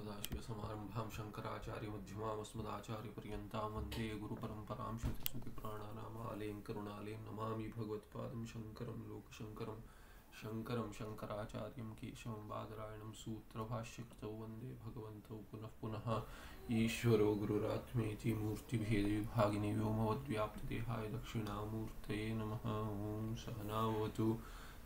सदाशिवसमारम्भां शङ्कराचार्यमध्यमामस्मदाचार्यपर्यन्तां वंदे गुरुपरम्परां श्रुतिस्मृतिपुराणानामालयं करुणालयं नमामि भगवत्पादं शङ्करं लोकशङ्करं शङ्करं शङ्कराचार्यं केशवं बादरायणं सूत्रभाष्यकृतौ वंदे भगवन्तौ पुनः पुनः ईश्वरो गुरुरात्मेति मूर्तिभेदविभागिनि व्योमवद्व्याप्तदेहाय दक्षिणामूर्तये नमः ॐ सहनावतु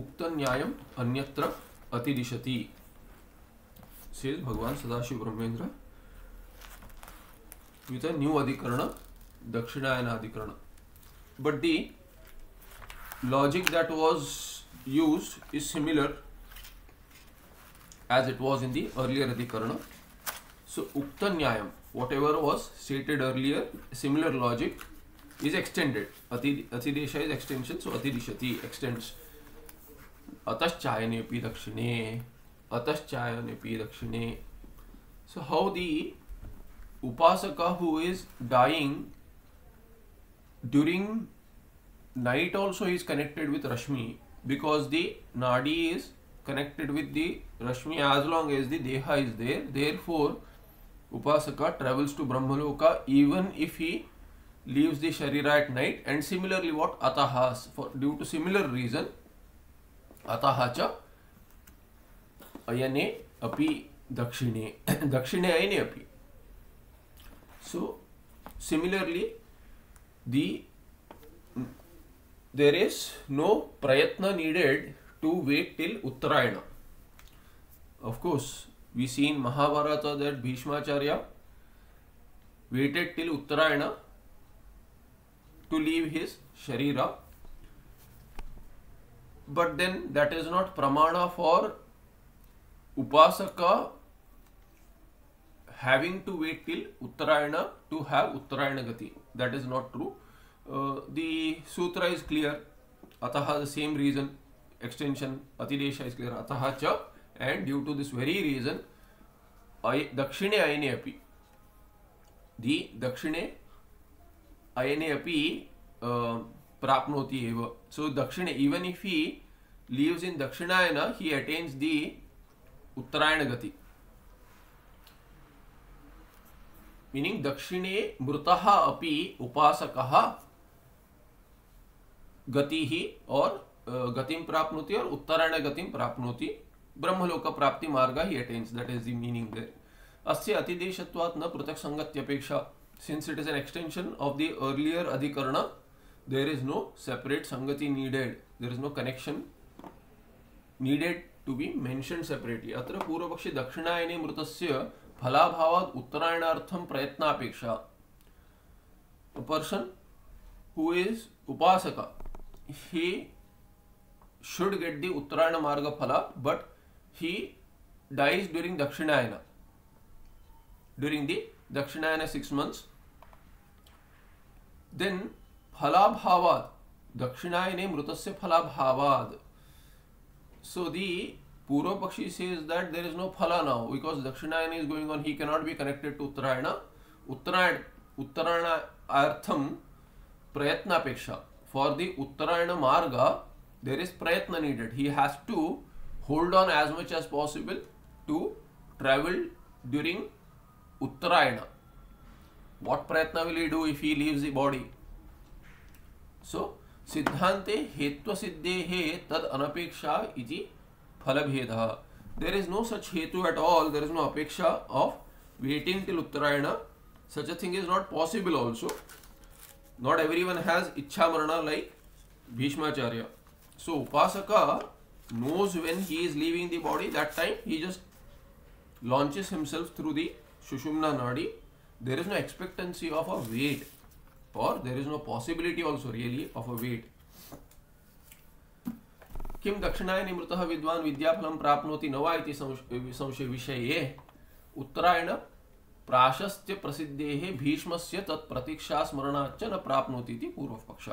उक्त न्यायम अन्यत्र अतिदिशति says भगवान Sadashiv with a new adhikarana dakshinayana adhikarana but the logic that was used is similar as it was in the earlier adhikarana so ukta nyayam whatever was stated earlier similar logic is extended Ati, atidesha is extension so atidishati extends अतश्चायनेपि दक्षिणे अतश्चायनेपि दक्षिणे so how the upasaka who is dying during night also is connected with rashmi because the nadi is connected with the rashmi as long as the deha is there therefore upasaka travels to Brahmaloka even if he leaves the sharira at night and similarly what अतहास for due to similar reason अतः च अयने दक्षिणे दक्षिणे अयने अपि। So similarly the there is no prayatna needed to wait till Uttarayana of course we seen Mahabharata that Bhishmacharya waited till Uttarayana to leave his sharira but then that is not pramana for upasaka having to wait till uttarayana to have uttarayana gati that is not true uh, the sutra is clear ataha the same reason extension atidesha is clear ataha cha and due to this very reason ayane api the dakshine ayane api uh, प्राप्नोति एव। So दक्षिणे even if he lives in Dakshinayana he attains दी उत्तरायण गति। Meaning दक्षिणे मृतः अपि उपासकः गति ही और गतिं प्राप्नोति और उत्तरायण गतिं प्राप्नोति। ब्रह्मलोक प्राप्ति मार्ग he attains that is the meaning अस्य अतिदेशत्वात् न पृथक संगत्यपेक्षा। Since it is an extension of the earlier adhikarana there is no separate sangati needed there is no connection needed to be mentioned separately अत्र पूर्वपक्षे दक्षिणायने मृतस्य फलाभावात् उत्तरायणार्थं प्रयत्नापेक्षा a person who is upasaka he should get the uttarayana marga phala but he dies during dakshinayana during the dakshinayana 6 months then फलाभावाद दक्षिणायने मृतस्य फलाभावाद so the purva pakshi says that there is no phala now because Dakshinayana is going on he cannot be connected to Uttarayana. Uttarayana उत्तरायण अर्थम प्रयत्न अपेक्षा for the Uttarayana marga there is prayatna needed he has to hold on as much as possible to travel during Uttarayana. What prayatna will he do if he leaves the body so, सिद्धांते हेत्व सिद्धे हे तद अनपेक्षा इति फल देर is no such hetu at all there is no apeksha of waiting till Uttarayana. Such a thing is not possible also not every one has iccha marana like Bhishmacharya. So upasaka knows when he is living the body that time he just launches himself through the sushumna nadi there is no expectancy of a wait or there is no possibility also really of a wait किम दक्षिणायने मृतः विद्वान् विद्याफलं प्राप्नोति न वा संशय विषये उत्तरायण प्राशस्त्य प्रसिद्धेः भीष्मस्य तत् प्रतीक्षा स्मरणाच्च न प्राप्नोति इति पूर्वपक्ष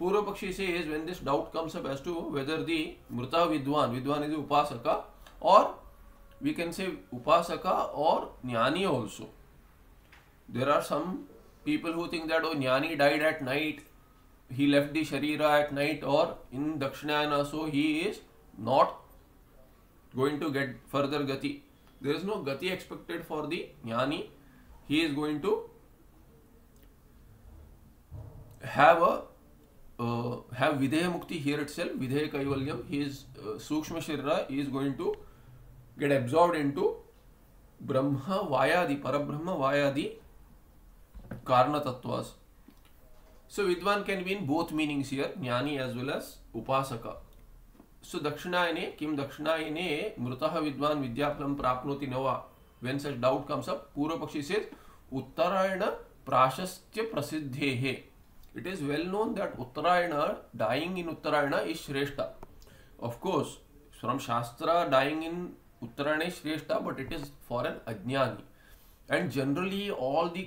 पूर्वपक्षी says when this doubt comes up as to whether the mrita vidwan vidwan is upasaka or we can say upasaka or jnani also there are some people who think that oh jnani died at night he left the sharira at night or in dakshinayana so he is not going to get further gati there is no gati expected for the jnani he is going to have a uh, have videha mukti here itself videha kaivalyam his uh, sukshma sharira he is going to get absorbed into brahma the parabrahma via the karna tattvas so vidwan can be in both meanings here jnani as well as upasaka so dakshinaine kim dakshinaine mrutah vidwan vidyaphalam prapnoti nava when such doubt comes up purva pakshi says uttarayana prashastya prasiddhehe it is well known that uttarayana dying in uttarayana is shrestha of course from shastra dying in uttarayana is shrestha but it is for an ajnani and generally all the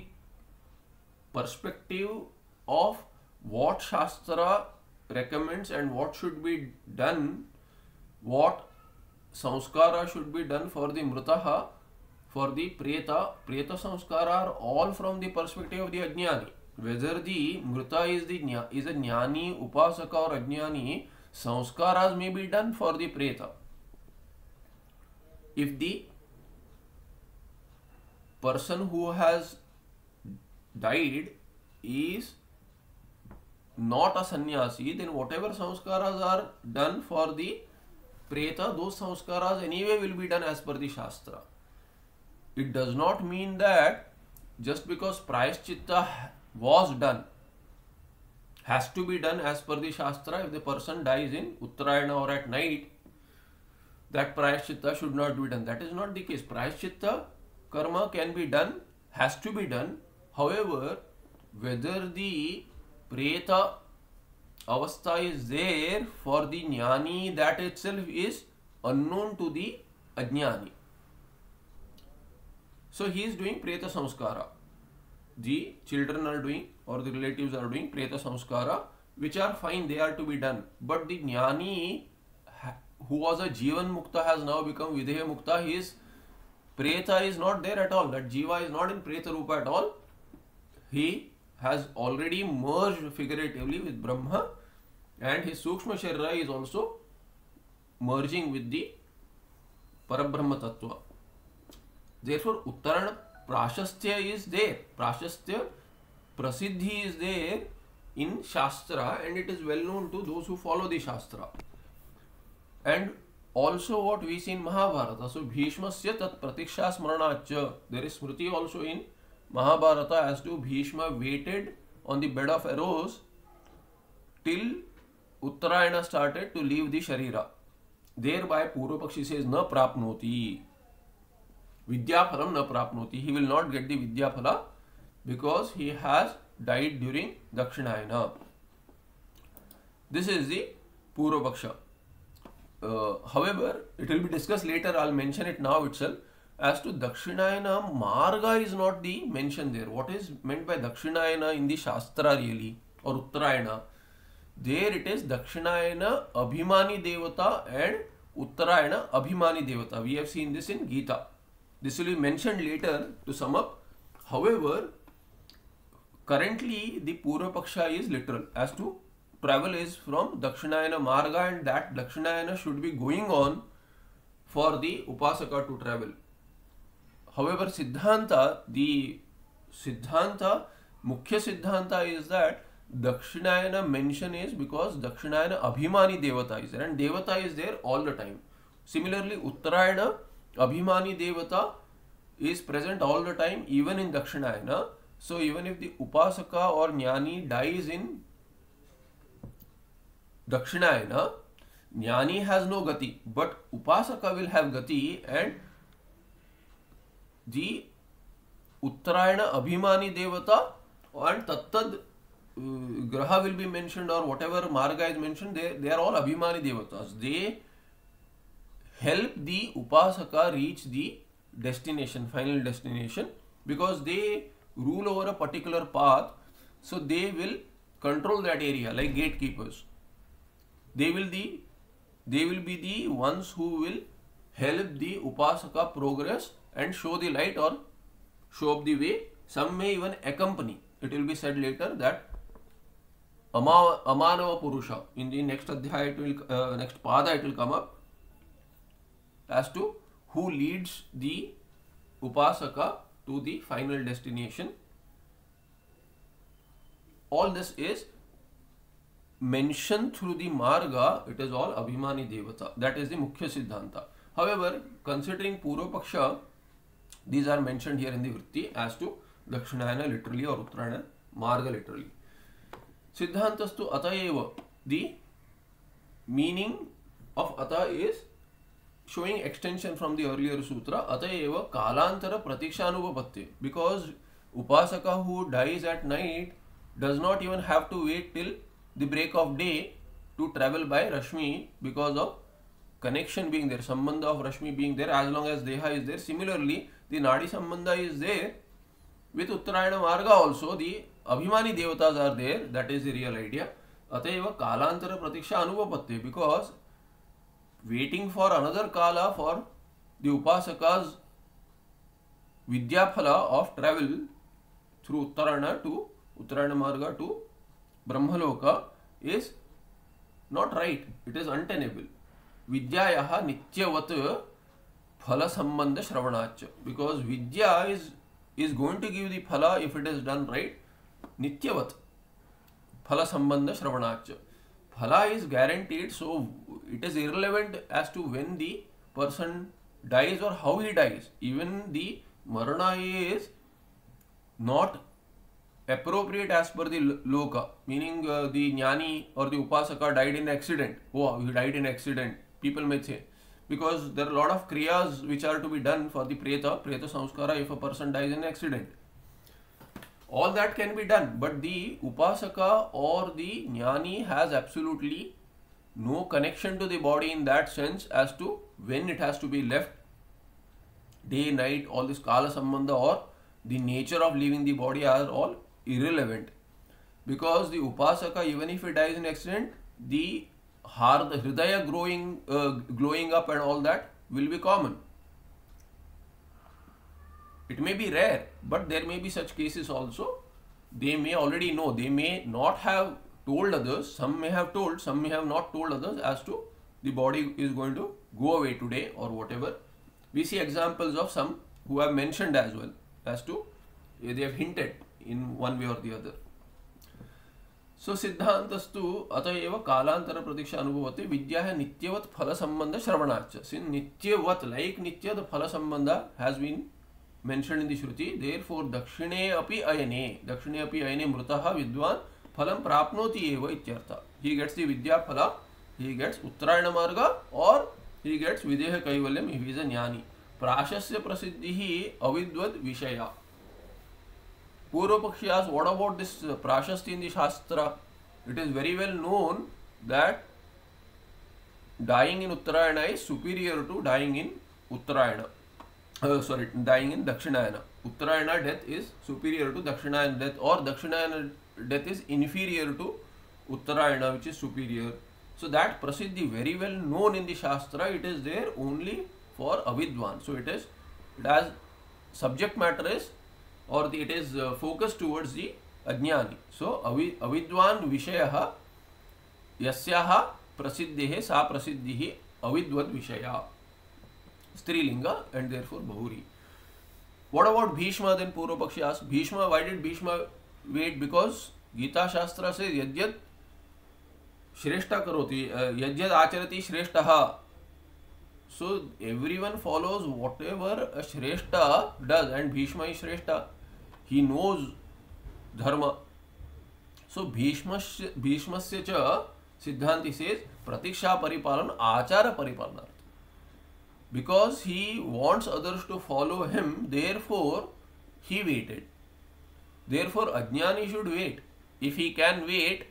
perspective of what shastra recommends and what should be done what samskara should be done for the mrita for the preta preta samskara are all from the perspective of the ajnani whether the mrita is the अ ज्ञानी उपासक और अज्ञानी संस्कार आज may be done for the preta if the person who has died is not a sannyasi, then whatever samskaras are done for the preta, those samskaras anyway will be done as per the shastra. It does not mean that just because prayaschitta was done has to be done as per the shastra if the person dies in uttarayana or at night that prayaschitta should not be done that is not the case prayaschitta karma can be done has to be done However, whether the Preta avastha is there for the jnani, that itself is unknown to the ajnani. So he is doing Preta samskara. The children are doing or the relatives are doing Preta samskara, which are fine, they are to be done. But the jnani who was a Jivan Mukta has now become Videha Mukta. His Preta is not there at all. That Jiva is not in Preta Rupa at all he has already merged figuratively with Brahma and his Sukshma Sharira is also merging with the Parabrahma Tattva. Therefore, Uttarana Prashastya is there. Prashastya Prasiddhi is there in Shastra and it is well known to those who follow the Shastra. And also what we see in Mahabharata. So, Bhishmasya Tat Pratiksha Smaranacha. There is Smriti also in Mahabharata as to Bhishma waited on the bed of arrows till Uttarayana started to leave the Sharira. Thereby Purvapakshi says na prapnoti. Vidyaphalam na prapnoti. He will not get the Vidyaphala because he has died during Dakshinayana. This is the Purvapaksha. Uh, however, it will be discussed later. I'll mention it now itself. As to Dakshinayana, Marga is not the mention there. What is meant by Dakshinayana in the Shastra really or Uttarayana? There it is Dakshinayana Abhimani Devata and Uttarayana Abhimani Devata. We have seen this in Gita. This will be mentioned later to sum up. However, currently the Purva Paksha is literal as to travel is from Dakshinayana Marga and that Dakshinayana should be going on for the Upasaka to travel. However, Siddhanta, the Siddhanta, Mukhya Siddhanta is that Dakshinayana mention is because Dakshinayana Abhimani Devata is there and Devata is there all the time. Similarly, Uttarayana Abhimani Devata is present all the time even in Dakshinayana. So even if the Upasaka or Jnani dies in Dakshinayana, Jnani has no gati, but Upasaka will have gati and the Uttarayana Abhimani Devata and Tattad uh, graha will be mentioned or whatever marga is mentioned, they, they are all abhimani devatas. They help the upasaka reach the destination, final destination, because they rule over a particular path, so they will control that area like gatekeepers. They will the they will be the ones who will help the upasaka progress and show the light or show up the way. Some may even accompany. It will be said later that Ama, Amanava Purusha. In the next adhyaya, it will, uh, next pada, it will come up as to who leads the upasaka to the final destination. All this is mentioned through the marga, it is all Abhimani Devata. That is the Mukhya Siddhanta. However, considering Purva Paksha, these are mentioned here in the Vritti as to Dakshinayana literally or Uttarayana Marga literally. Siddhantastu Atayeva, the meaning of Ata is showing extension from the earlier sutra Atayeva Kalantara Pratikshanubhapatya because Upasaka who dies at night does not even have to wait till the break of day to travel by Rashmi because of connection being there, Sambandha of Rashmi being there as long as Deha is there. Similarly, the Nadi Sambandha is there with Uttarayana Marga also. The Abhimani Devatas are there. That is the real idea. Ateva Kalantara Pratiksha Anupapatte because waiting for another Kala for the Upasaka's Vidyaphala of travel through Uttarayana to Uttarayana Marga to Brahmaloka is not right. It is untenable. विद्यायाः नित्यवत् फल संबंध श्रवणाच because vidya is is going to give the phala if it is done right नित्यवत फल संबंध श्रवणाच phala is guaranteed so it is irrelevant as to when the person dies और how he dies even the marana is not appropriate as per the loka meaning uh, the jnani or the upasaka died in accident. Oh he died in accident. People may say because there are a lot of kriyas which are to be done for the preta. Preta samskara if a person dies in accident. All that can be done but the upasaka or the jnani has absolutely no connection to the body in that sense as to when it has to be left. Day night all this kala sambandha or the nature of leaving the body are all irrelevant. Because the upasaka even if he dies in accident the heart the hridaya growing uh, glowing up and all that will be common. It may be rare but there may be such cases also. They may already know. They may not have told others. Some may have told some may have not told others as to the body is going to go away today or whatever. We see examples of some who have mentioned as well as to they have hinted in one way or the other. So सिद्धांतस्तु अतएव कालांतर प्रतीक्षा अनुभवते विद्या है नित्यवत फल संबंध श्रवणाच Singh नित्यवत like नित्य फल संबंध has been mention in दुति therefore दक्षिणे अपि अयने, दक्षिणे अपि अयने मृत विद्वान फलम प्राप्नोति एव इत्यर्थ। He gets the Vidya phala he gets उत्तरायण मार्ग और ही गेट्स विदेह कैवल्यम ही विज ज्ञानी। प्राशस्य प्रसिद्धि ही विषया। पूर्व पक्षी आज what about this prashasti in the shastra it is very well known that dying in Uttarayana is superior to dying in Uttarayana sorry dying in Dakshinayana Uttarayana death is superior to Dakshinayana death और Dakshinayana death is inferior to Uttarayana which is superior so that prasiddhi very well known in the shastra it is there only for अविद्वान so it is it as subject matter is और it is focus towards the ajnani so अवि अविद्वान विषय यहाँ प्रसिद्धि सा प्रसिद्धि अविद्वद विषय स्त्रीलिंग and therefore बहुरी वॉट अबाउट भीष्म देन पूर्व पक्ष Bhishma why did Bhishma wait because Gita शास्त्र से यद्यद श्रेष्ठ करोति यद्यद आचरति श्रेष्ठ so every one follows whatever श्रेष्ठ डज एंड भीष्म श्रेष्ठ ही नोज़ धर्म सो भीष्म भीष्म सिद्धांति से प्रतीक्षा परिपालन आचार परिपालनार्थ because he wants others to follow him therefore he waited therefore अज्ञान he should wait if he can wait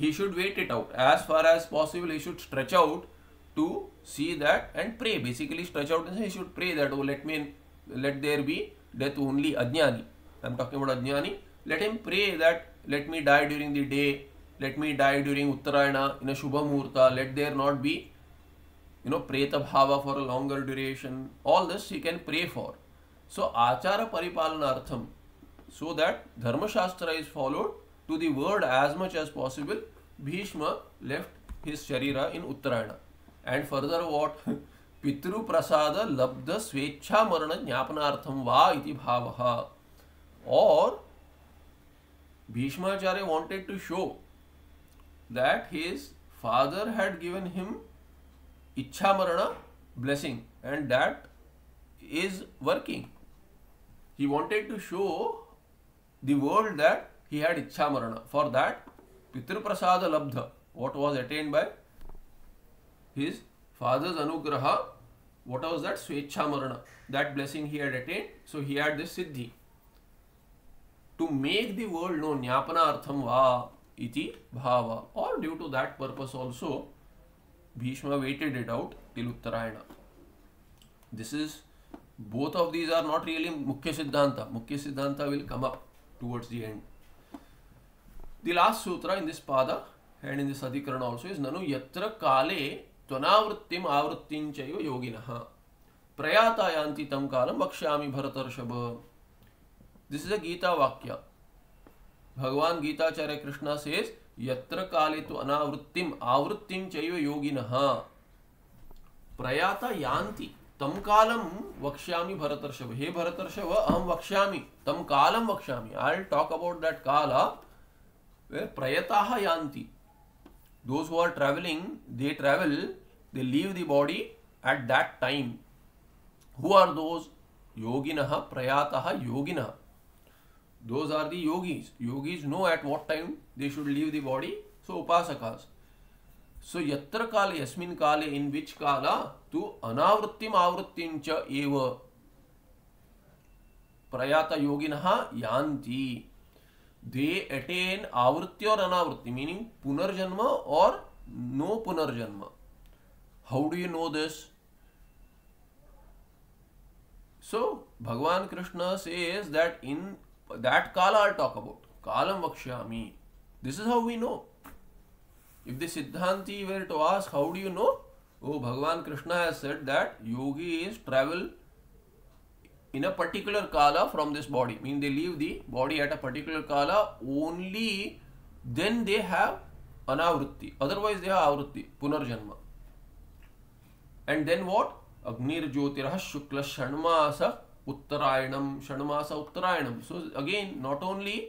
he should wait it out as far as possible he should stretch out to see that and pray. Basically, stretch out and he should pray that, oh, let me, let there be death only Ajnani. I'm talking about Ajnani. Let him pray that, let me die during the day, let me die during Uttarayana in a Shubha Murta, let there not be, you know, Preta Bhava for a longer duration. All this he can pray for. So, Achara Paripalanartham, so that Dharma Shastra is followed to the word as much as possible, Bhishma left his Sharira in Uttarayana. And further what पितृप्रसाद लब्ध स्वेच्छा मरण ज्ञापनार्थम वा भाव और Bhishmacharya wanted to show that his father had given him इच्छा मरण blessing and that is working he wanted to show the world that he had इच्छा मरण फॉर दैट पितृप्रसाद लब्ध what was attend by his father's Anugraha, what was that? Swecha Marana. That blessing he had attained, so he had this Siddhi. to make the world know Artham va iti bhava or due to that purpose also Bhishma waited it out till Uttarayana. This is both of these are not really Mukhya Siddhanta. Mukhya Siddhanta will come up towards the end. The last sutra in this pada and in this adhikarana also is Nanu Yatra Kale Tvanavrittim Avrittinchaiva Yoginaha Prayata Yanti Tam Kalam Bhakshyami Bharatarshaba this is a Gita वाक्य Bhagavan गीताचार्य Krishna says यत्र काले तो अनावृत्तिम, आवृत्तिम चैव योगिनः। प्रयाता यान्ति तम कालम वक्ष्यामि भरतर्षभ। हे भरतर्षभ अहम वक्ष्यामि तम कालम वक्ष्यामि। आई टॉक अबाउट दैट काल prayataha yanti those who are traveling they travel they leave the body at that time who are those yoginah prayataha yoginah those are the yogis yogis know at what time they should leave the body so upasakas so yatra kale yasmin kale in which kala tu anavrittim avrittim cha eva prayata yoginah yanti they attain आवृत्ति और अनावृत्ति meaning पुनर्जन्म और no पुनर्जन्म। How do you know this so Bhagavan Krishna says that in that काल आल talk about कालम वक्ष्यामी। This is how we know if the सिद्धांति were to ask how do you know O Bhagavan Krishna has said that yogi is travel in a particular kala from this body. Mean they leave the body at a particular kala only then they have anavritti. Otherwise they have avritti, punarjanma. And then what? Agnir Jyotirah Shukla Shanmasa Uttarayanam, Shanmasa Uttarayanam. So again, not only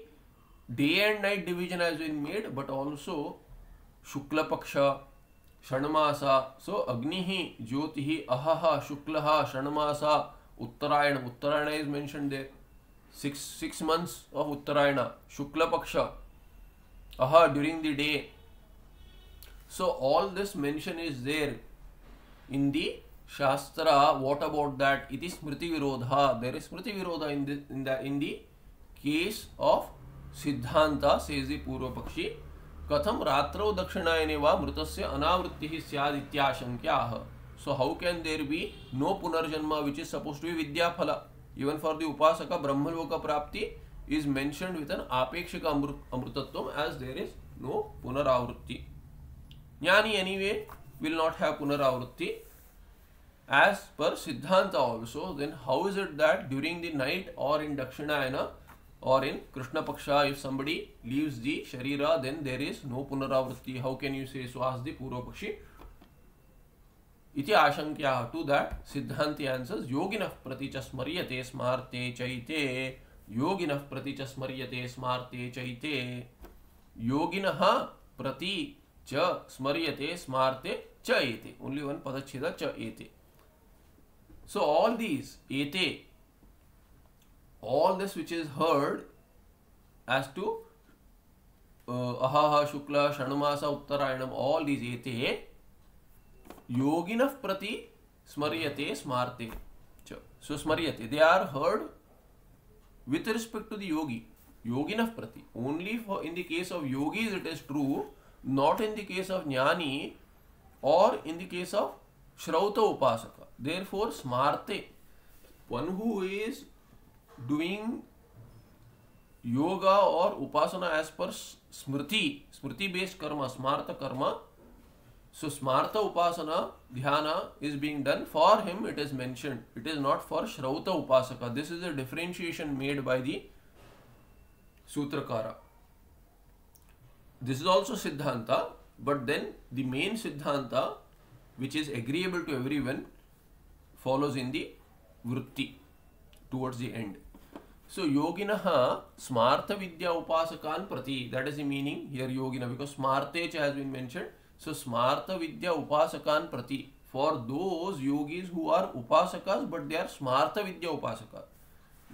day and night division has been made, but also Shukla Paksha, Shanmasa. So Agnihi, Jyotihi, Ahaha, Shuklaha, Shanmasa, Uttarayana Uttarayana is mention there six six months of Uttarayana शुक्ल पक्ष अह during the day so all this mention is there in the शास्त्र what about that it is स्मृति विरोध there is स्मृति विरोध in the in the in the case of सिद्धांत से दि पूर्व पक्षी कथम रात्रो दक्षिणायने वा मृतस्य अनावृत्तिः स्याद् इत्याशङ्क्याः so how can there be no पुनर्जन्म which is suppose to be vidyaphala even for the उपासक ब्रह्मलोक प्राप्ति इज़ मेन्शन विथ एन आपेक्षिक अमृतत्व एज देर इज़ नो पुनरावृत्ति ज्ञानी anyway will not have पुनरावृत्ति एज पर सिद्धांत also then how is it that during the night or in Dakshinayana और in Krishna पक्ष इफ़ समबडी लीव्स दि शरीर then there is no पुनरावृत्ति how can you say पूर्व पक्षी इति आशंक्या टू दैट सिद्धांति आंसर्स योगिनः प्रति च स्मर्यते स्मार्ते चैते। योगिनः प्रति च स्मर्यते स्मार्ते चैते। योगिनः प्रति च स्मर्यते स्मार्ते च एते ओनली वन पदच्छेद च एते। So all these ete, all this which is heard as to uh, ahaha shukla shanumasa uttarayanam, all these ete, योगिन प्रति स्मरियते, स्मारते सुस्मरियते। They are heard with respect to the yogi योगिन प्रति। Only for in the case of yogi it is true not in the case of ज्ञानी or in the case of श्रौत उपासक therefore स्मारते one who is doing yoga or Upasana as पर स्मृति स्मृति based कर्म स्मार्त कर्म so smarta upasana dhyana is being done for him it is mentioned it is not for shrauta upasaka this is a differentiation made by the sutrakara this is also siddhanta but then the main siddhanta which is agreeable to everyone follows in the vritti towards the end so yoginah smartha vidya upasakan prati that is the meaning here yogina because smartech has been mentioned so smartha vidya upasakan prati for those yogis who are upasakas but they are smartha vidya upasaka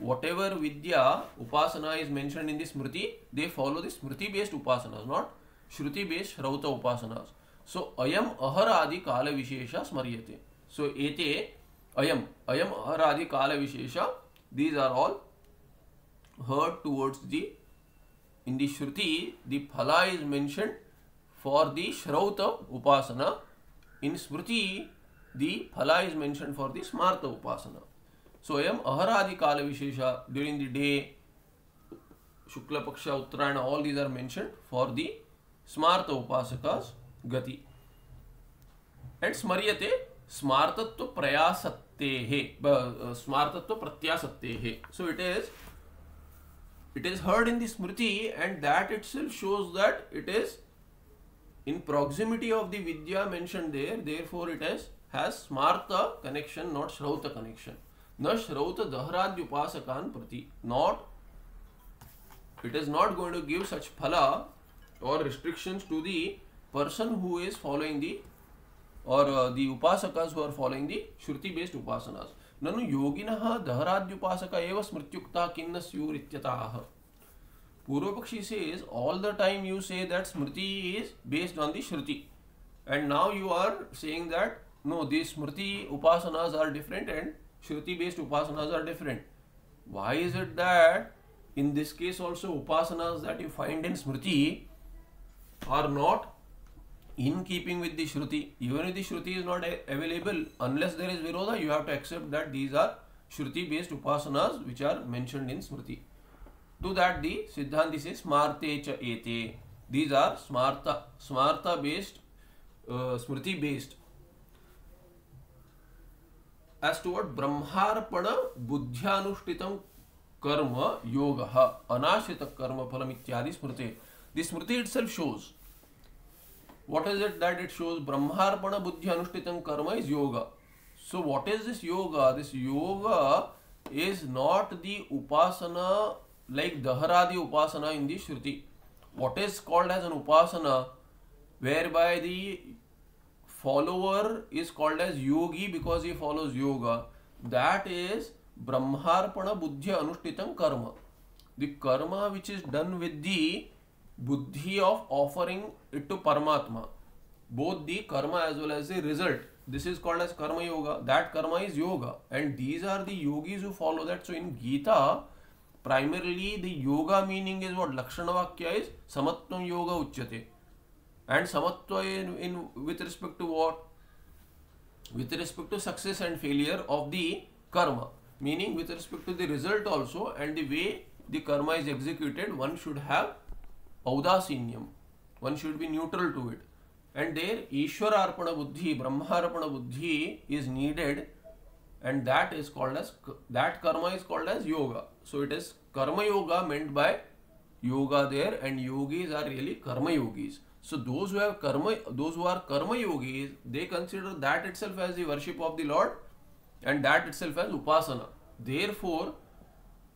whatever vidya upasana is mentioned in the smriti they follow the smriti based upasanas not shruti based shrauta upasanas so ayam aharadi kala vishesha smaryate so ete ayam ayam aharadi kala vishesha these are all heard towards the in the shruti the phala is mentioned for the shrauta upasana in smriti the phala is mentioned for the smarta upasana so ayam aharadi kala vishesha during the day shukla paksha uttarayana all these are mentioned for the smarta upasakas gati and smaryate smartatva prayasattehe smartatva pratyasattehe so it is it is heard in the smriti and that itself shows that it is in proximity of the vidya mentioned there therefore it has has smarta connection not shrauta connection na shrauta dahradyupasakan prati not it is not going to give such phala or restrictions to the person who is following the or uh, the upasakas who are following the shruti based upasanas ननु योगिनः दहराद्युपासक एव स्मृत्युक्ता किन्न स्युरित्यतः पूर्व Purvapakshi says all the time you say that Smriti is based on the Shruti and now you are saying that no these Smriti Upasanas are different and Shruti based Upasanas are different. Why is it that in this case also Upasanas that you find in Smriti are not in keeping with the Shruti even if the Shruti is not available unless there is Viroda you have to accept that these are Shruti based Upasanas which are mentioned in Smriti. To that, the Siddhanti says Smarte cha ete. These are Smarta, Smarta based, uh, Smriti based. As toward Brahmarpana Buddhyanushtitam karma yoga anashita karma phalam ityadi smriti. The smriti itself shows what is it that it shows brahmarpana buddhi anushtitam karma is yoga so what is this yoga this yoga is not the upasana like daharadi upasana in the shruti what is called as an upasana whereby the follower is called as yogi because he follows yoga that is brahmarpana buddhi anushtitam karma the karma which is done with the buddhi of offering it to Paramatma. Both the karma as well as the result. This is called as karma yoga. That karma is yoga. And these are the yogis who follow that. So in Gita, primarily the yoga meaning is what Lakshana Vakya is Samatvam Yoga Uchyate. And Samatva in, in with respect to what? With respect to success and failure of the karma. Meaning with respect to the result also and the way the karma is executed, one should have औदासीन्यम one should be neutral to it and there ईश्वरार्पण बुद्धि ब्रह्मार्पण बुद्धि is needed and that is called as that karma is called as yoga so it is karma yoga meant by yoga there and yogis are really karma yogis so those who have karma those who are karma yogis they consider that itself as the worship of the lord and that itself as upasana therefore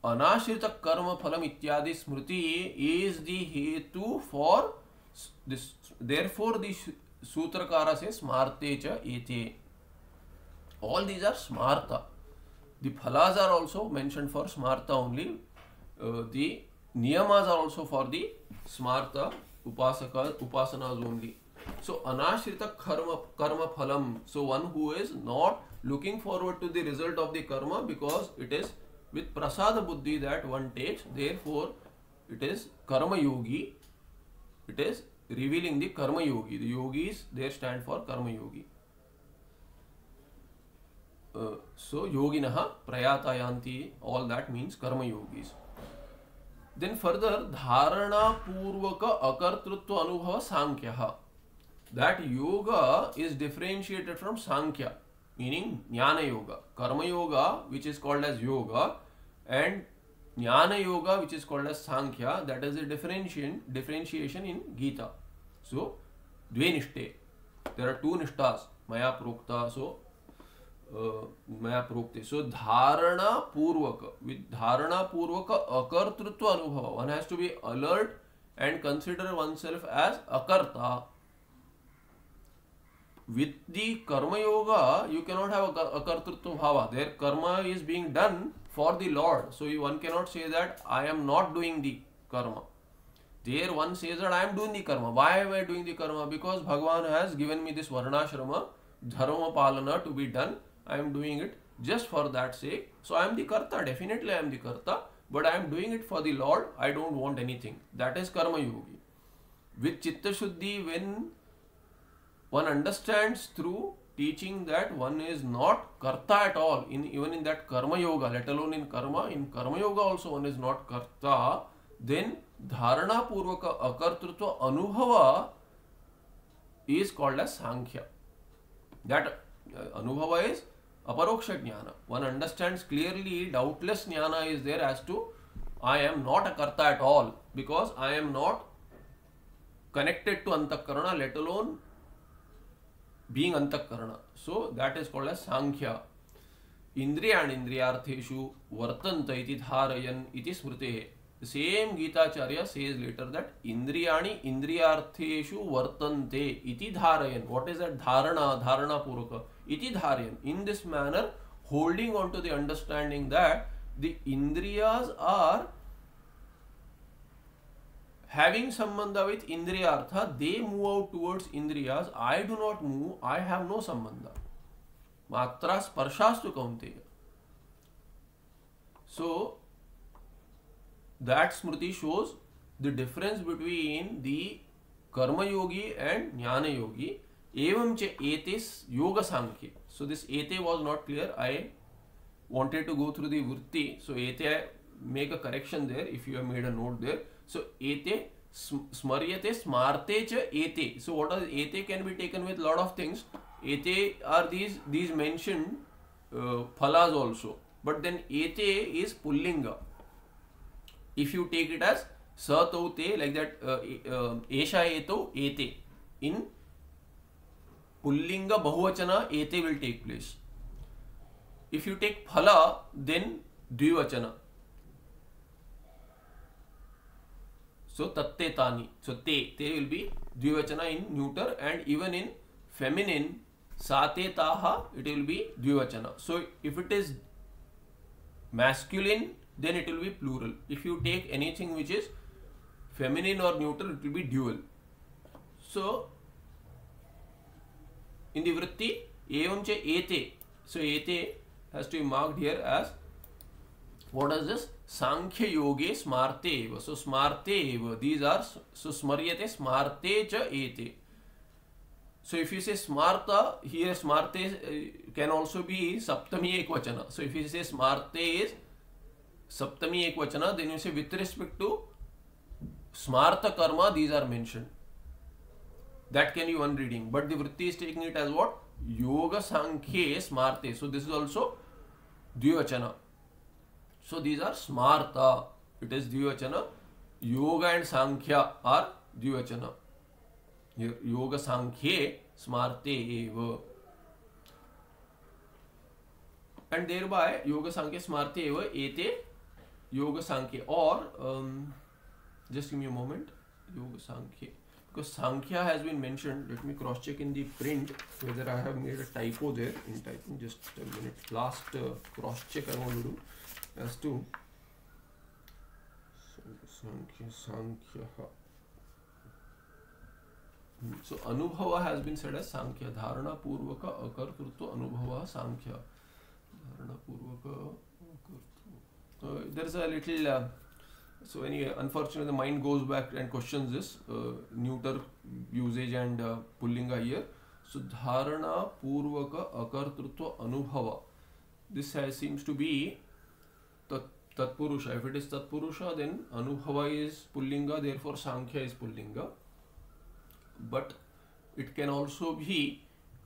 अनाश्रित कर्म फलम इत्यादि स्मृति is the हेतु for this therefore the सूत्रकार से स्मार्ते च all these are smarta the phalas are also mentioned for smarta only uh, the niyamas are also for the smarta upasaka upasanas only so anashrita karma karma phalam so one who is not looking forward to the result of the karma because it is with prasada buddhi that one takes therefore it is karma yogi. It is revealing the karma yogi. The yogis there stand for karma yogi. Uh, so yoginaha prayatayanti all that means karma yogis then further dharana purvaka akartrutva anubhava sankhya that yoga is differentiated from sankhya meaning jnana yoga karma yoga which is called as yoga and jnana yoga which is called as sankhya that is a differentiation differentiation in gita so dve nishte there are two nishtas maya prokta so मैं प्रोक्ते सो धारणा पूर्वक धारणा पूर्वक अकर्तृत्व अनुभव। One has to be alert and consider oneself as अकर्ता। With the karma yoga you cannot have akartritva भाव। There karma is being done for the lord so you one cannot say that I am not doing the karma there one says that I am doing the karma why I am doing the karma because Bhagavan has given me this वर्णाश्रम धर्म पालन to be done I am doing it just for that sake. So I am the karta, definitely I am the karta, but I am doing it for the Lord. I don't want anything. That is karma yogi. With chitta shuddhi, when one understands through teaching that one is not karta at all, in even in that karma yoga, let alone in karma, in karma yoga also one is not karta, then dharana purvaka akartrutva anubhava is called as sankhya. That uh, anubhava is aparoksha jnana. One understands clearly, doubtless jnana is there as to I am not a karta at all because I am not connected to antakarana, let alone being antakarana. So that is called as sankhya. इंद्रियाण इंद्रियार्थेषु वर्तन्त इति धारयन् इति स्मृतेः same Gitacharya says later that Indriyani Indriyartheshu Vartante iti dharayan. What is that dharana? Dharana puraka. Iti dharayan. In this manner, holding on to the understanding that the Indriyas are having sambandha with Indriyartha, they move out towards Indriyas. I do not move, I have no sambandha. Matra sparshastu kaunteya. So, that smriti shows the difference between the karma yogi and jnana yogi एवं च एते योग सांख्य so this एते was not clear I wanted to go through the वृत्ति। So एते make a correction there if you have made a note there so एते स्मर्यते, स्मार्ते च एते। सो व्हाट आर एते can be taken with lot of things एते are these these mentioned फलाज also but then एते is pulling if you take it as स like that एषा एतौ एते। इन पुल्लिंग बहुवचन एते will take place if you take फल then द्विवचन. सो तत्ते तानी. सो ते ते विल बी द्विवचन in neuter and even in feminine साते ताहा इट विल बी द्विवचन. So if it is masculine then it will be plural if you take anything which is feminine or neuter it will be dual so in the vritti, evam cha ete. So, ete has to be marked here as what is this? Sankhya yoge smarte eva. So, smarte eva. These are, so smaryate smarte cha ete. So, if you say smarta, here smarte uh, can also be saptami ekvachana. So, if you say smarte is एक वचना then you say with respect to Smart karma these are mention that can be one reading but the vritti is taking it as what yoga sankhye smarte so this is also dvivachana so these are smarta it is dvivachana yoga and sankhya are dvivachana yoga sankhye smarte eva and thereby yoga sankhya smarte eva ete Yoga Sankhya or um, just give me a moment. Yoga Sankhya because Sankhya has been mentioned. Let me cross check in the print whether I have made a typo there in typing. Just a minute. Last uh, cross check I want to do as to Sankhya Sankhya. Hmm, so Anubhava has been said as Sankhya. Dharana Purvaka Akartrutva Anubhava Sankhya. Dharana Purvaka so there is a little uh, So anyway, unfortunately, the mind goes back and questions this uh, neuter usage and uh, pullinga here. So dharana purvaka akartrutva anubhava. This has, seems to be tat, tatpurusha. If it is tatpurusha, then anubhava is pullinga. Therefore, sankhya is pullinga. But it can also be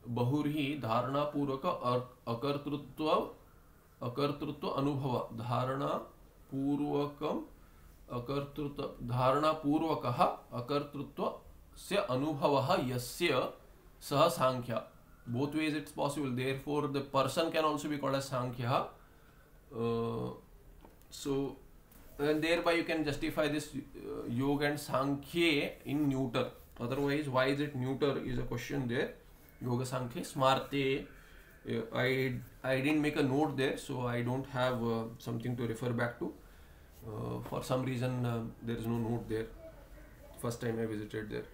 bahurhi dharana purvaka akartrutva akartrutva anubhava. Dharana purvakam अकर्तृत्व धारणा पूर्वक अकर्तृत्व से अनुभव यस्य सह सांख्य। Both ways it's possible therefore the person can also be called Sankhya. So and thereby you can justify this yoga and Sankhya in neuter otherwise why is it neuter is a question there योग सांख्य स्मार्ते I I didn't make a note there so I don't have something to refer back to uh, for some reason uh, there is no note there. First time i visited there.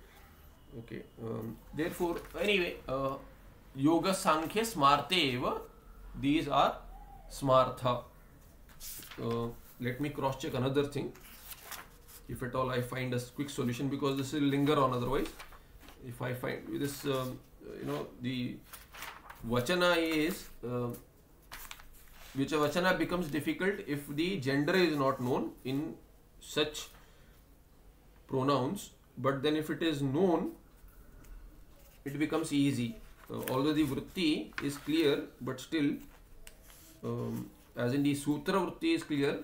Okay um, therefore anyway uh, yoga sankhya smarte eva these are smartha. Uh, let me cross check another thing. If at all i find a quick solution because this will linger on otherwise. If i find this um, you know the vachana is uh, which becomes difficult if the gender is not known in such pronouns. But then if it is known it becomes easy. Uh, although the vritti is clear but still um, as in the sutra vritti is clear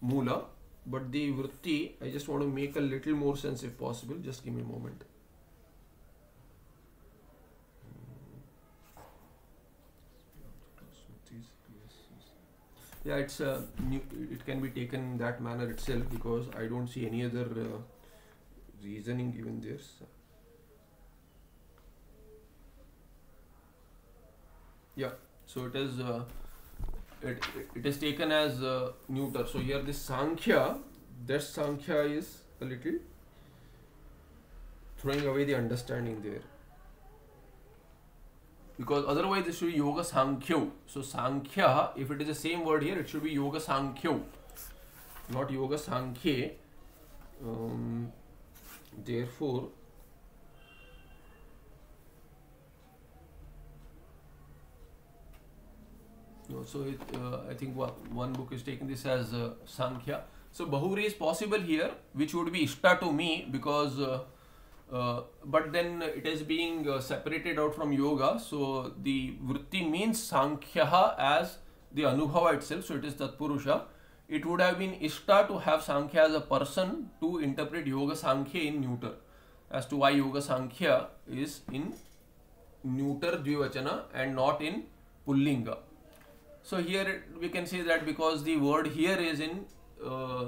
mula but the vritti i just want to make a little more sense if possible. Just give me a moment yeah it's uh, new, it can be taken in that manner itself because i don't see any other uh, reasoning given there yeah so it is uh, it, it is taken as uh, neuter. So here this sankhya this sankhya is a little throwing away the understanding there because otherwise it should be yoga sankhya. so sankhya if it is the same word here it should be yoga sankhya, not yoga sankhya. um, therefore so it, uh, I think one, one book is taking this as uh, Sankhya. So Bahuri is possible here, which would be Ishta to me because uh, uh, but then it is being uh, separated out from yoga. So the vritti means sankhya as the anubhava itself. So it is tatpurusha. It would have been ishta to have sankhya as a person to interpret yoga sankhya in neuter. As to why yoga sankhya is in neuter dvivachana and not in pullinga. So here we can say that because the word here is in uh,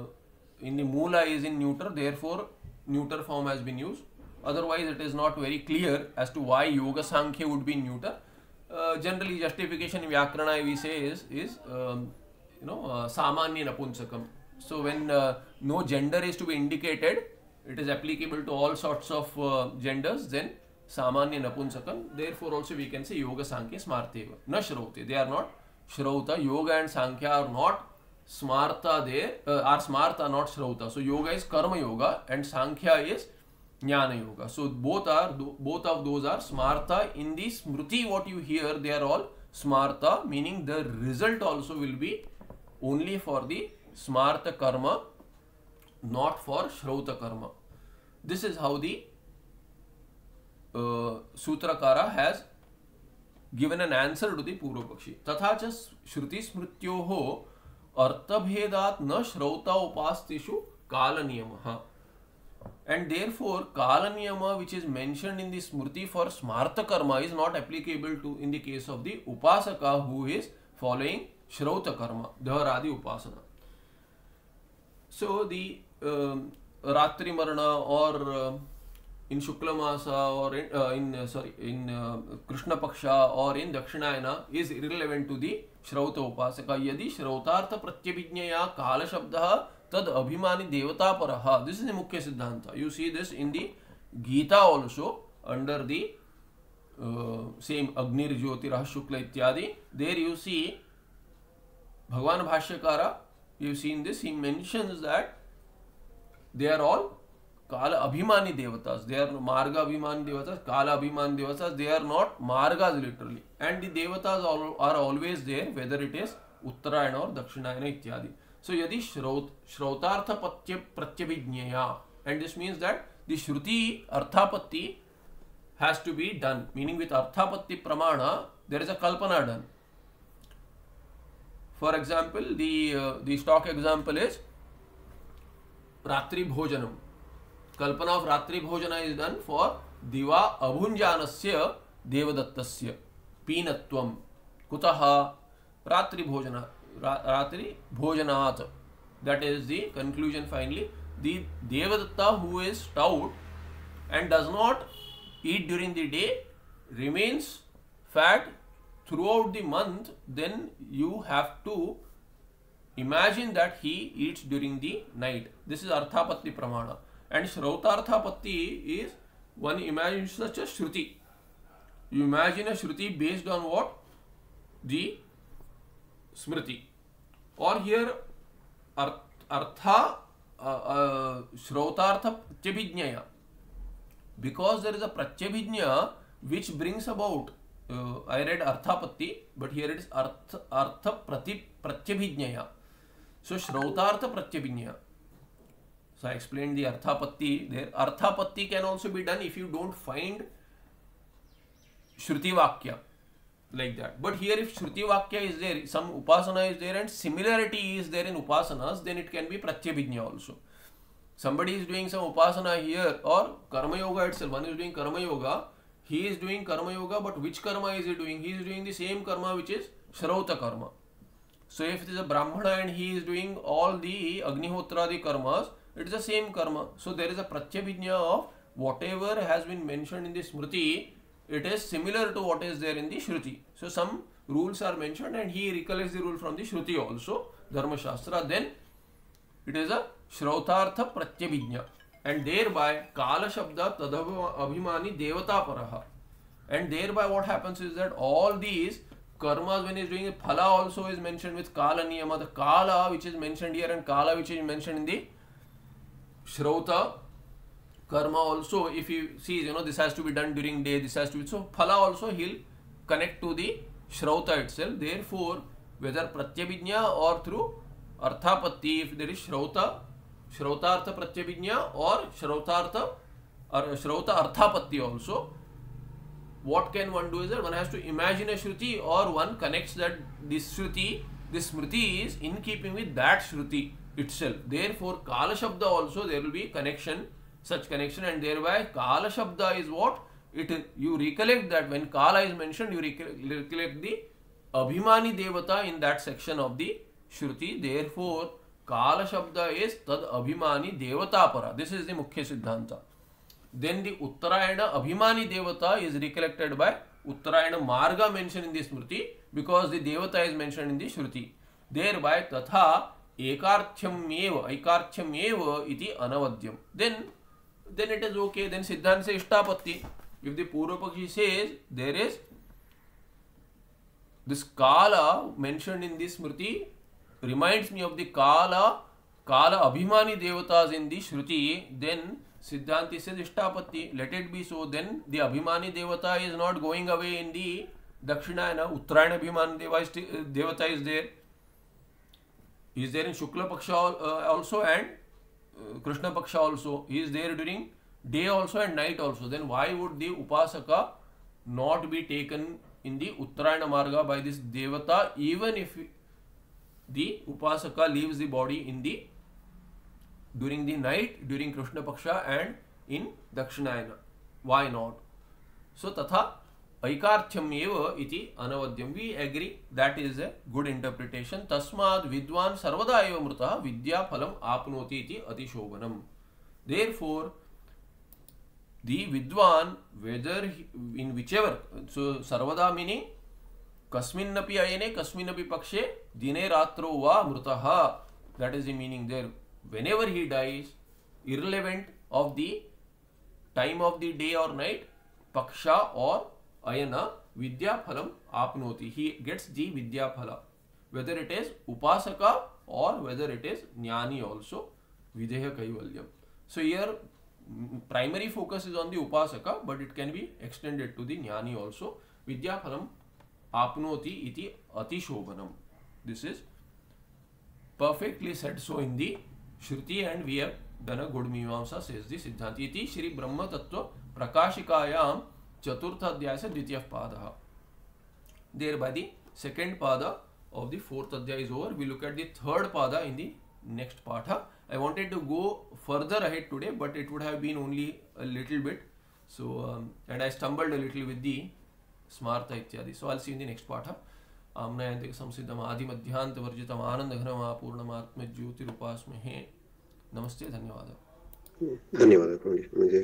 in the mula is in neuter therefore neuter form has been used otherwise it is not very clear as to why yoga sankhya would be neuter uh, generally justification in vyakarana we say is is um, you know uh, samanya napunsakam so when uh, no gender is to be indicated it is applicable to all sorts of uh, genders then samanya napunsakam therefore also we can say yoga sankhya smarteva na shrauti they are not shrauta yoga and sankhya are not smarta there uh, are smarta not shrauta so yoga is karma yoga and sankhya is ज्ञान yoga so both are both of those are स्मार्थ in the Smriti what you hear they are all स्मार्थ meaning the result also will be only for the स्मार्थ कर्म not for shrauta karma this is how the सूत्रकार has given an answer to the पूर्व पक्षी तथा च श्रुति स्मृत्यो अर्थभेदात न श्रौता उपास्तिषु काल नियम हाँ and therefore kala niyama which is mentioned in the smriti for smarta karma is not applicable to in the case of the upasaka who is following shrauta karma dharadi upasana so the um, ratri marana or uh, in shukla masa or in, uh, in uh, sorry in uh, krishna paksha or in dakshinayana is irrelevant to the shrauta upasaka yadi shrautartha pratyabhijnaya तद अभिमानी देवता पर। This is मुख्य सिद्धांत। You see this in the Gita also under the same अग्निर्ज्योतिर शुक्ल इत्यादि। There you see Bhagavan भाष्यकार you seen this mention that they are all काल अभिमानी देवताज दे आर मार्ग अभिमानी देवताज काल अभिमानी देवताज they are not मार्गाज literally and the देवताज are always there whether it is Uttarayana or Dakshinayana इत्यादि। सो यदि श्रोत श्रोतार्थ and this means that the Shruti अर्थापत्ति has to be done meaning with अर्थापत्ति प्रमाण there is a Kalpana done for example the example is रात्रि भोजनम कल्पना of रात्रि भोजन is done for दिवा अभुंजान से देवदत्त पीनत्व कुतः रात्रि भोजना रात्रि भोजनात् that is the conclusion finally the devadatta who is stout and does not eat during the day remains fat throughout the month, then you have to imagine that he eats during the night. This is Arthapatti Pramana. And Shrautarthapatti is one imagines such a Shruti. You imagine a Shruti based on what? The स्मृति। और here अर्थ श्रोतार्थ प्रत्यभिज्ञय because there is a प्रत्यभिज्ञ which brings about I read अर्थापत्ति but here is अर्थ अर्थ प्रति प्रत्यभिज्ञय सो श्रोतार्थ प्रत्यभिज्ञ so, i explained the arthapatti there. arthapatti can also be done if you don't find shruti vakya. Like that. But here if Shruti Vakya is there, some Upasana is there and similarity is there in Upasanas, then it can be Pratyabhijna also. Somebody is doing some Upasana here or Karma Yoga itself, one is doing Karma Yoga, he is doing Karma Yoga, but which Karma is he doing? He is doing the same Karma which is Shrauta Karma. So if it is a Brahmana and he is doing all the Agnihotra, the Karmas, it is the same Karma. So there is a Pratyabhijna of whatever has been mentioned in the Smriti it is similar to what is there in the Shruti. So some rules are mentioned and he recollects the rule from the Shruti also, Dharma Shastra. Then it is a Shrautartha Pratyabhijna and thereby Kala Shabda Tadabhimani Devata Paraha. And thereby what happens is that all these karmas when he is doing it, Phala also is mentioned with Kala Niyama. The Kala which is mentioned here and Kala which is mentioned in the Shrauta karma also if he sees you know this has to be done during day this has to be so phala also he'll connect to the shrauta itself therefore whether pratyabhijna or through arthapatti if there is shrauta shrautartha pratyabhijna or shrautartha or shrauta arthapatti also what can one do is that one has to imagine a shruti or one connects that this shruti this smriti is in keeping with that shruti itself therefore kala shabda also there will be connection such connection and thereby kala shabda is what it you recollect that when kala is mentioned you recollect the abhimani devata in that section of the shruti therefore kala shabda is tad abhimani devata para this is the mukhya siddhanta then the uttarayana abhimani devata is recollected by uttarayana marga mentioned in the smriti because the devata is mentioned in the shruti thereby tatha ekarthyam eva ekarthyam eva iti anavadyam then it is okay. Then Siddhanta says Ishtapatti. If the Purvapakshi says there is this Kala mentioned in this Smriti reminds me of the Kala, Kala Abhimani Devatas in the Shruti, then Siddhanti says Ishtapatti. Let it be so. Then the Abhimani Devata is not going away in the Dakshinayana. Uttarayana Abhimani Devata is there. He is there in Shukla Paksha uh, also and Krishna Paksha also, he is there during day also and night also. Then why would the Upasaka not be taken in the Uttarayana Marga by this Devata even if the Upasaka leaves the body in the during the night, during Krishna Paksha and in Dakshinayana. Why not? So, Tatha ऐकार्थ्यम इति अनवद्यम we agree that is a good interpretation तस्माद विद्वान सर्वदा एव मृतः विद्या फलम आपनोति इति अतिशोभनम. देयरफॉर दी विद्वान वेदर इन विचेवर सो सर्वदा मीनिंग कस्मिन्नपि अयने, कस्मिन्नपि पक्षे, दिने रात्रो वा मृतः. That is the meaning there whenever he dies, irrelevant of the time of the day or night paksha or अयन विद्याफल आपनोति। He gets the vidyaphala. Whether it is उपासक और वेदर इट इज़ ज्ञानी ऑल्सो विधेय Kaivalyam. So here primary focus is on the उपासक but it can be extended to the ज्ञानी also vidyaphala आपनोति इति अतिशोभनम। This is perfectly set so in the Shruti and we have done a good मीमांसा says the सिद्धांत इति श्री ब्रह्म तत्व प्रकाशिकायां Chaturtha Adhyaya se Dvitiya Padaha. Thereby the second pada of the fourth adhyaya is over. We look at the third pada in the next patha. I wanted to go further ahead today, but it would have been only a little bit. So, um, and I stumbled a little with the smartha ityadi. So, I'll see you in the next patha. आम्नयन्तिक संसिद्धम आदिमध्यान्तवर्जितम आनन्दघनमापूर्णमात्मज्योतिरुपास्महे नमस्ते धन्यवाद धन्यवाद म्हणजे